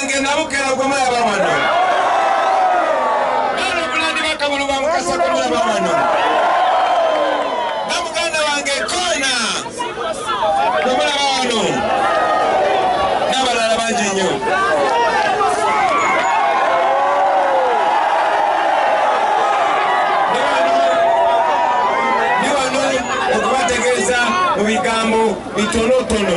wange nabukera gumulaba wano nano bulandi bakabulu bamukasa gumulaba wano nga muganda wange koona gumulaba wano n'abalala bangi nnyo okubategeeza mu bigambo bitonotono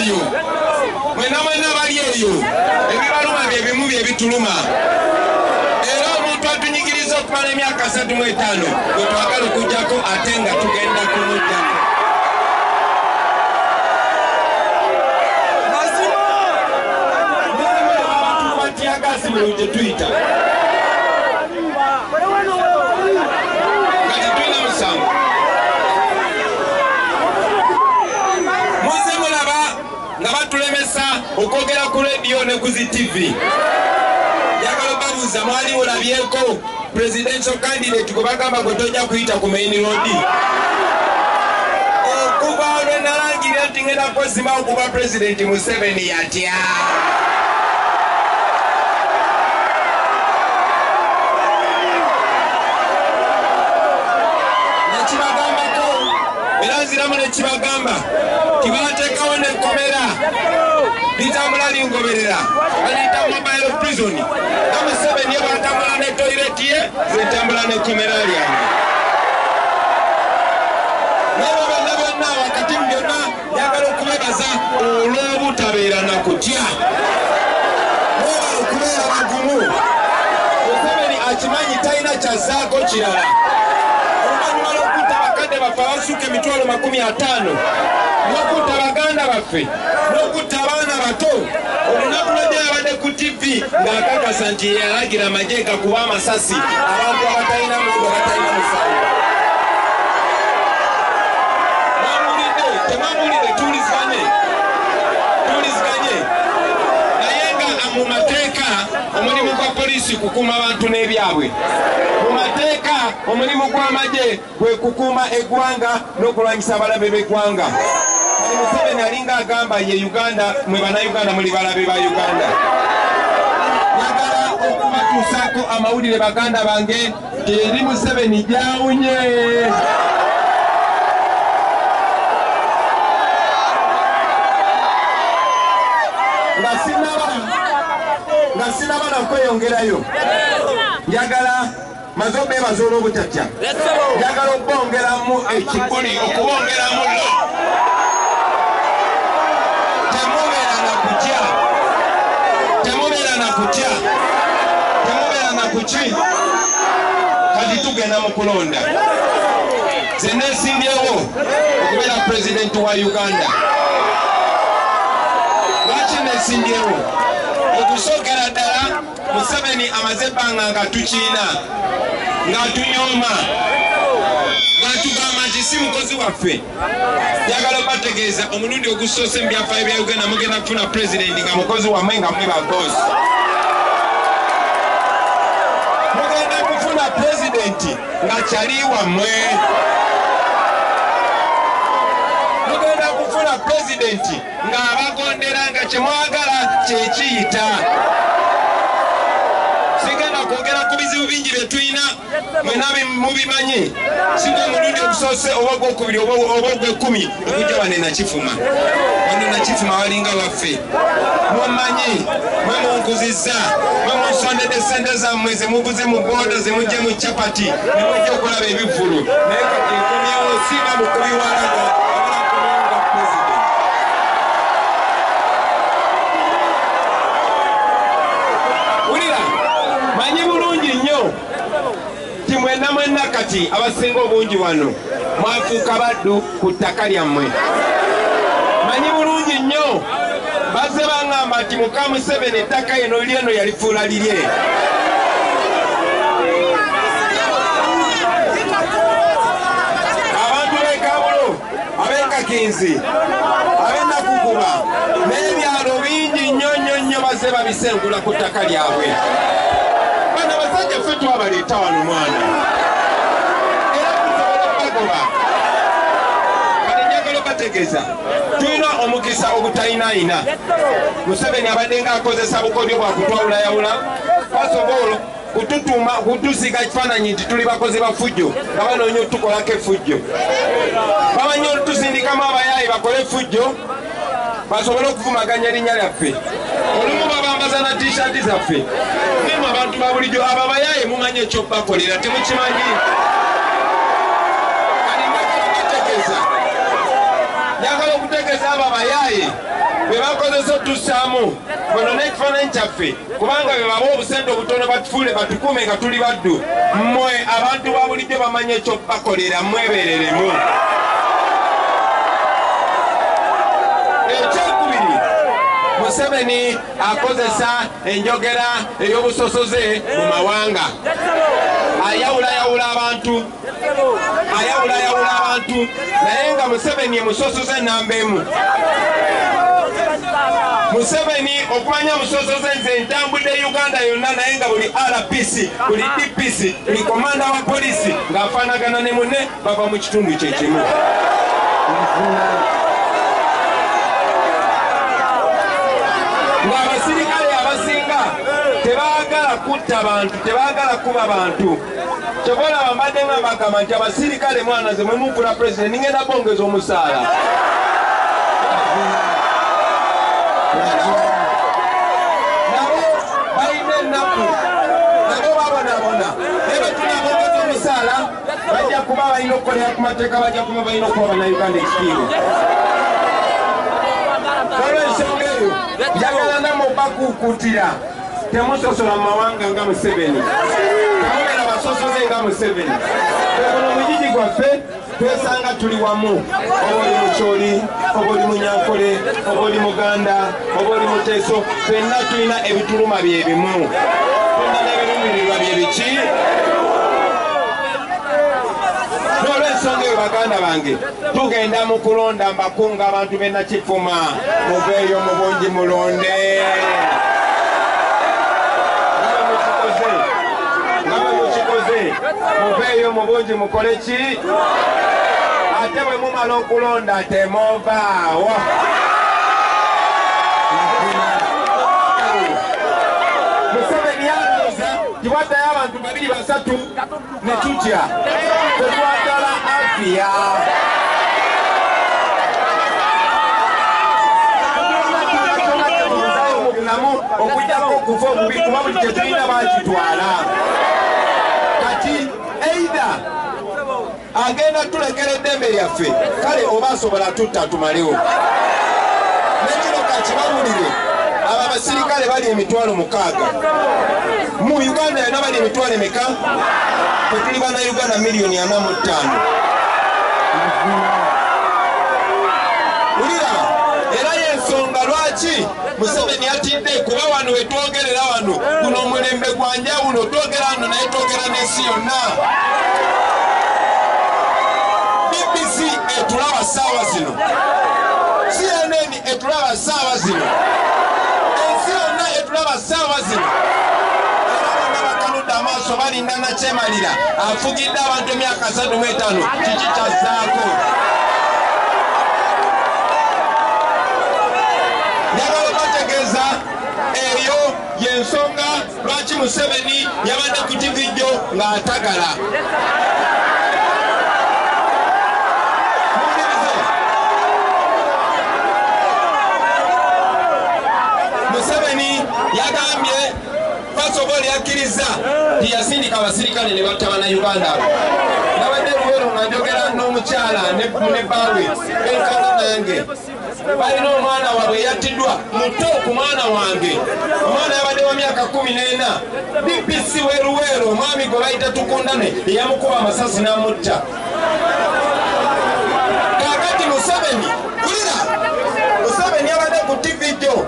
eyo mwena mwena abali eyo ebibaluma bye bimu bye bituluma. Era omuntu atunyigiriza okumala emyaka 35 gwe twagala okujjako ate nga tugenda kumujjako. Batyagasi buli gye tuyita okwogera ku lediyo ne ku zi tivi njagala obabuuza mwali mulabyeko presidential candidate gwe bagamba gwe tojja kuyita ku main road. Okuva lwe nalangirira nti ngenda kozima okuba president museveni yatya? Nekibagambako era nziramu nekibagamba tibateekawo nekomera litambula lingoberera baliyita mobile prison. Nga museveni ye bwatambula ne toireti ye zentambula nekomera lyange. Nabo byonna byonna wakati mu byonna njagala okubebaza olw'obutabeera nakutya mwebala okubeera bagumu museveni akimanyi talina kyazaako kirala. Oluvannyuma lwokutta bakadde baffe abasuka emitwalo makumi ataano n'okutta baganda baffe n'okutta abaana bato olunaku lwajja yabadde ku tivi ng'akakasa nti yalagira amagye gakuba amasasi abantu abatalina muntu abatalina musango. Mwamulidde temwamulidde tuwuliziganye. Tuwuliziganye. Naye nga mu mateeka omulimu gwa polisi kukuuma abantu n'ebyabwe. Mu mateeka omulimu gw'amagye gwe kukuuma eggwanga n'okulwanyisa abalabe b'eggwanga museveni alinga agamba ye uganda mwe bannayuganda muli balabe ba uganda. Yagala okubatuusaako amawulire baganda bange eri museveni gyawunye. Nga sinaba nga sinaba nakweyongerayo. Njagala maze obeebaza olw'obutatya njagala okubongeramu ekikuli okubongeramu. lo temubeera na kutya temubeera na kutya temubeera na kuki kati tugenda mu kulonda ze neesimbyewo okubeera pulezidenti wa uganda. Lwaki nesimbyewo okusookera ddala museveni amaze ebbanga nga tukiina ng'atunyooma ng'atugamba nti si mukozi waffe. Njagala obategeeza omulundi ogusoose mu byafaayo bya uganda mugenda kufuna pulezidenti nga mukozi wammwe nga mwe babosi pulezidenti nga kyali wammwe. Mugenda kufuna pulezidenti ng'abagondera nga kyemwagala kyekiyita. Sigenda kwogera ku bizibu bingi bye tulina mwena mubimanyi singa omulundi ogusoose oba ogwokubiri oba ogwekumi okujja wane nakifuma. Wano nakifuma walinga waffe. Mumanyi mwe munkuzisa mwe munsondedde esente zammwe zemuguze mu booda zemujje mu capati nemujja okulaba ebivvulu naye kati ekomyewo siba bukubi walaga manyi bulungi nnyo. Ti mwena mwenna kati abasinga obungi wano. Mwafuuka baddu ku ttaka lyammwe. Manyi bulungi nnyo. Bazze baŋŋamba nti muka museveni ettaka eno lyeno yalifuula lirye. Abantu b'ekabulo ab'enkakinzi ab'enakukuba n'ebyalo bingi nnyo nnyo nnyo bazze babisengula ku ttaka lyabwe. Bano basajja ffe twabaleeta wano mwana. Era tusobola okubagoba kale njagala okategeeza tulina omukisa ogutayinaayina museveni abadde ng'akozesa bukodyo bwa kutwawulayawula fasobolo kututuma kutusiga kifaananyi nti tuli bakozi ba fujjo nga banoonya otukolako efujjo bamanyi olutusindikamu abayaayi bakole efujjo basobole okuvumaganya erinnya lyaffe. Olumu babambaza na tishati zaffe. Nimu abantu ba bulijjo abo abayaaye mumanyi ekyokubakolera temukimanyi njagala okutegeeza abo abayaaye bwe bakozesa otussaamu. Bono n'ekifaananyi kyaffe kubanga bwe baba obusente obutono batufuule batukuume nga tuli baddu. Mmwe abantu ba bulijjo bamanyi ekyokubakolera mwebereremu ekyokubiri museveni akozesa enjogera ey'obusosoze mu mawanga ayawulayawula abantu. Ayawulayawula abantu. Naye nga museveni emusosoze namba emu. Museveni okumanya musosoze nze ntambudde uganda yonna naye nga buli rpc buli dpc buli komanda wa polisi ng'afaanagana ne munne bava mu kitundu kyekimu abasinga tebaagala kutta bantu tebaagala kuba bantu. Kyobalaba mbadde nga bagamba nti abasirikale mwana ze mwemufuna pulezidenti ningenda bongeza omusaala. Nabo balina ennaku nabo babonabona. Naye betunabongeza omusaala bajja kuba balina okukolera ku mateeka bajja kuba balina okuba bannayuganda ekitiibwa. Olwensonga eyo. Njagala namwe obakuukutira temusosola mu mawanga nga museveni. Temubeera basosoze nga museveni. Ono mugigi gwaffe twesanga tuli wamu. Oba oli mukyoli oba oli munyankole oba oli muganda oba oli muteeso ffenna tulina ebituluma byebimu tulina n'ebirumirirwa byebiki n'olwensonga eyo baganda bange tugenda mu kulonda mbakunga abantu b'enakifuma muveeyo mu bungi mulonde nga bwe mukikoze nga bwe mukikoze muveeyo mu bungi mukole ki? Ate bwe mumala okulonda temovaawo museveni yalooza tiwaddayo abantu babiri basatu ne tutya? Tetwagala afiya okujjako okufa obubi kuba buli kyetulina bakitwala eida agenda tulekera eddembe lyaffe. Kale oba asobola tutta tumalewo nekino kakibawulire abo abasirikale bali emitwalo mukaaga. Mu uganda yona bali emitwalo emeka? Tetuli bannayuganda miliyoni ana mu ttaano wulira era yensonga lwaki museveni atidde kuba wano wetwogerera wano guno omulembe gwa njawulo twogera wano naye n'ensi yonna. Bbc etulaba saawa zino. Cnn etulaba saawa zino. Ensi yonna etulaba saawa zino. Amaaso balinda nakyemalira afugidde abantu emyaka 35 kiki kyazzaako njagala bategeeza eyo yensonga lwaki museveni yabadde ku tivijjo ng'atagala Muwulirize. museveni yagambye fasobola yakkiriza nti yasindika abasirikale ne batta bannayuganda nabadde luwero nga njogera n'omu omukyala ne bawe enkana nange balina omwana waabwe yattiddwa muto ku mwana wange yabadde wa myaka kumi n'ena bbc weruweero omwami gwe bayita tukundane. Eyamukuba amasasi n'amutta. Kakati museveni kulira. Museveni yabadde ku tv jo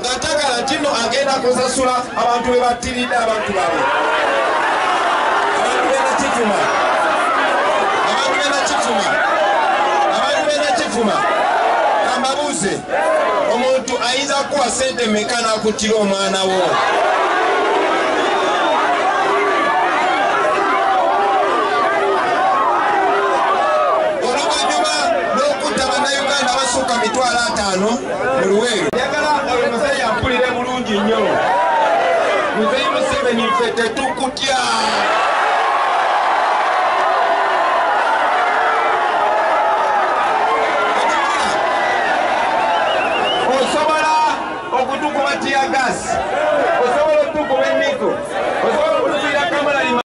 nga tagala kino agenda kusasula abantu be battiridde abantu babe abantu benakifuma abantu benakifuma abantu benakifuma kambabuuze omuntu ayinza kuwa sente meka nakuttira omwana wo. Oluvanyuma n'okutta bannayuganda abasukka mitwalo ataano mu luweero. Njagala oyo musajja mpulire bulungi nnyo. Muzeyi museveni ffe tetukutya